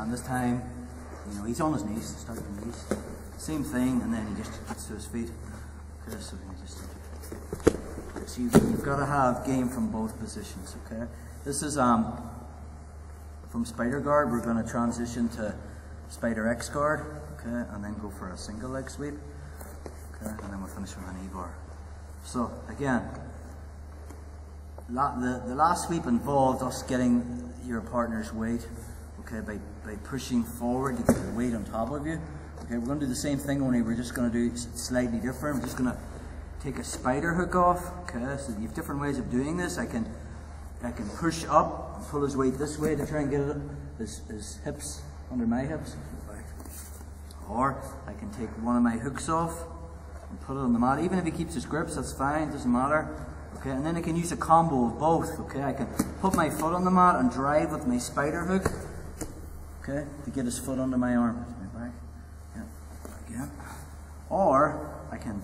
and this time, you know, he's on his knees, start the knees. Same thing, and then he just gets to his feet. Okay, so just. So you, you've got to have game from both positions. Okay, this is um from spider guard. We're going to transition to spider X guard. Okay, and then go for a single leg sweep. Okay, and then we'll finish with an E bar. So again, la the the last sweep involved us getting your partner's weight. Okay, by by pushing forward to get the weight on top of you. Okay, we're to do the same thing only we're just going to do slightly different. We're just going to take a spider hook off. Okay, so you have different ways of doing this. I can I can push up and pull his weight this way to try and get his, his hips under my hips. Or I can take one of my hooks off and put it on the mat. Even if he keeps his grips, that's fine, doesn't matter. Okay, and then I can use a combo of both. Okay, I can put my foot on the mat and drive with my spider hook. Okay, to get his foot under my arm. My back. Yeah, again. Or I can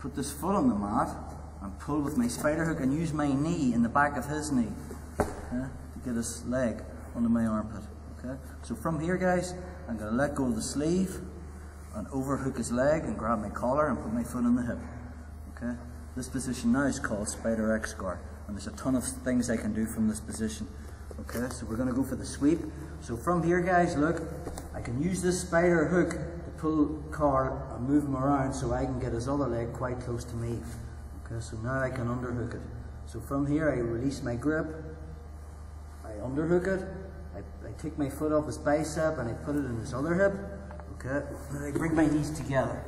put this foot on the mat and pull with my spider hook and use my knee in the back of his knee okay, to get his leg under my armpit. Okay, so from here, guys, I'm going to let go of the sleeve and overhook his leg and grab my collar and put my foot on the hip. Okay, this position now is called spider X guard, and there's a ton of things I can do from this position. Okay, so we're going to go for the sweep. So from here, guys, look, I can use this spider hook to pull Carl and uh, move him around so I can get his other leg quite close to me. Okay, so now I can underhook it. So from here I release my grip, I underhook it, I, I take my foot off his bicep and I put it in his other hip. Okay, and I bring my knees together.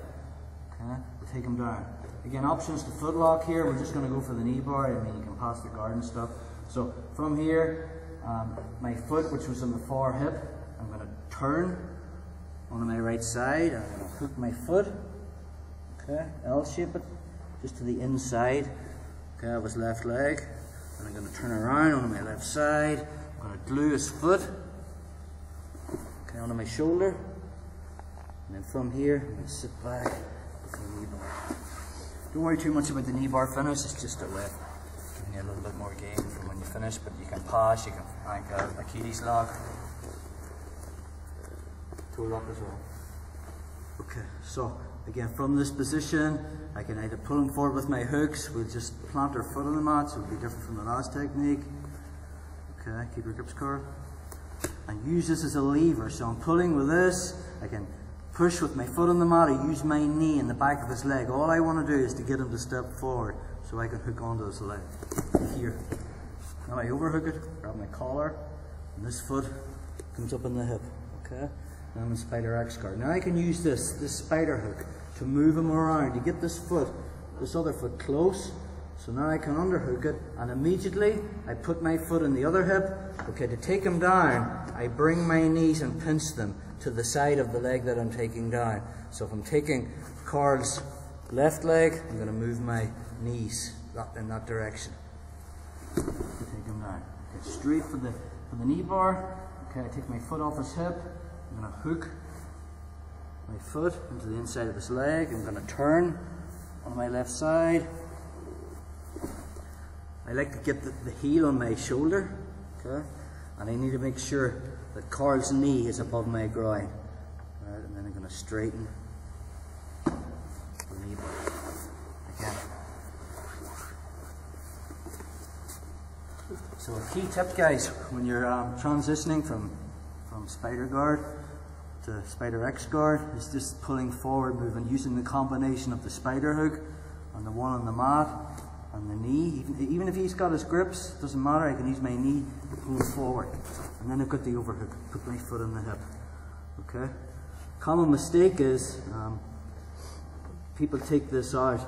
Okay, take him down. Again, options to foot lock here, we're just going to go for the knee bar. I mean, you can pass the guard and stuff. So from here, um, my foot, which was on the far hip, I'm going to turn on my right side. I'm going to hook my foot. Okay, L shape it just to the inside. Okay, of his left leg. And I'm going to turn around on my left side. I'm going to glue his foot. Okay, onto my shoulder. And then from here, I'm going to sit back with the knee bar. Don't worry too much about the knee bar finish. It's just a way giving you a little bit more gain from when you finish. But you can pass, you can like a Achilles lock toe lock as well. Okay, so again from this position, I can either pull them forward with my hooks, we'll just plant our foot on the mat, so it'll be different from the last technique. Okay, keep your grips curled. And use this as a lever, so I'm pulling with this, I can push with my foot on the mat, use my knee in the back of his leg. All I want to do is to get him to step forward so I can hook onto his leg. Here. Now I overhook it, grab my collar, and this foot comes up in the hip. Okay? Now I'm a spider X guard. Now I can use this, this spider hook, to move him around, to get this foot, this other foot close. So now I can underhook it, and immediately I put my foot in the other hip. Okay, to take him down, I bring my knees and pinch them to the side of the leg that I'm taking down. So if I'm taking Carl's left leg, I'm going to move my knees in that direction. Take him down. Okay, straight for the, for the knee bar. Okay, I take my foot off his hip. I'm going to hook my foot into the inside of his leg. I'm going to turn on my left side. I like to get the, the heel on my shoulder, okay? And I need to make sure that Carl's knee is above my groin. Right, and then I'm going to straighten the knee again. So a key tip, guys, when you're um, transitioning from from spider guard to spider X guard is just pulling forward movement using the combination of the spider hook and the one on the mat and the knee. Even, even if he's got his grips, doesn't matter, I can use my knee pull forward. And then I've got the overhook, put my foot on the hip. Okay? Common mistake is um, people take this out.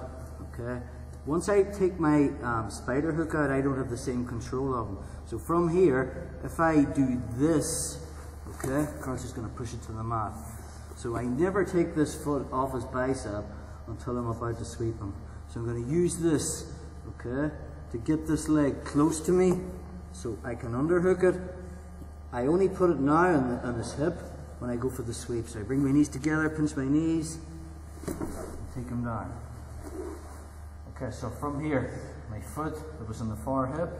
Okay? Once I take my um, spider hook out, I don't have the same control of them. So from here, if I do this Okay, Carl's just going to push it to the mat. So I never take this foot off his bicep until I'm about to sweep him. So I'm going to use this, okay, to get this leg close to me so I can underhook it. I only put it now on, the, on his hip when I go for the sweep. So I bring my knees together, pinch my knees, take them down. Okay, so from here, my foot that was on the far hip,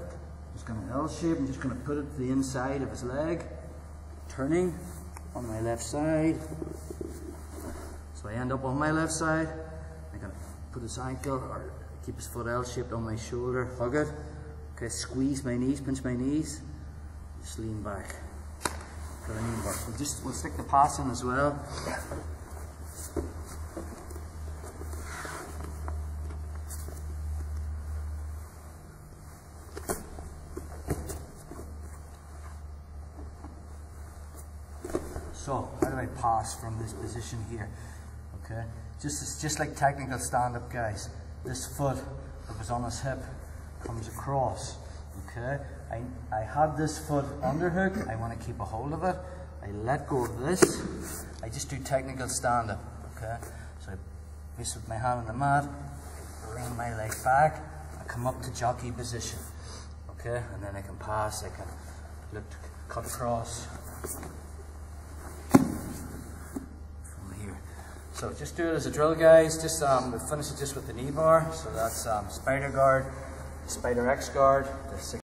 just going to L shape, I'm just going to put it to the inside of his leg turning on my left side. So I end up on my left side. I'm gonna put his ankle or keep his foot L-shaped on my shoulder, hug it. Okay, squeeze my knees, pinch my knees. Just lean back. For the knee work. We'll just we'll stick the pass in as well. So, how do I pass from this position here? Okay, just just like technical stand-up, guys. This foot that was on his hip comes across. Okay, I I have this foot underhook. I want to keep a hold of it. I let go of this. I just do technical stand-up. Okay, so I place with my hand on the mat, lean my leg back, I come up to jockey position. Okay, and then I can pass. I can look cut across. from here. So just do it as a drill, guys. Just um, we finish it just with the knee bar. So that's um, spider guard, spider X guard.